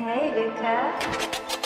Hey, Luca.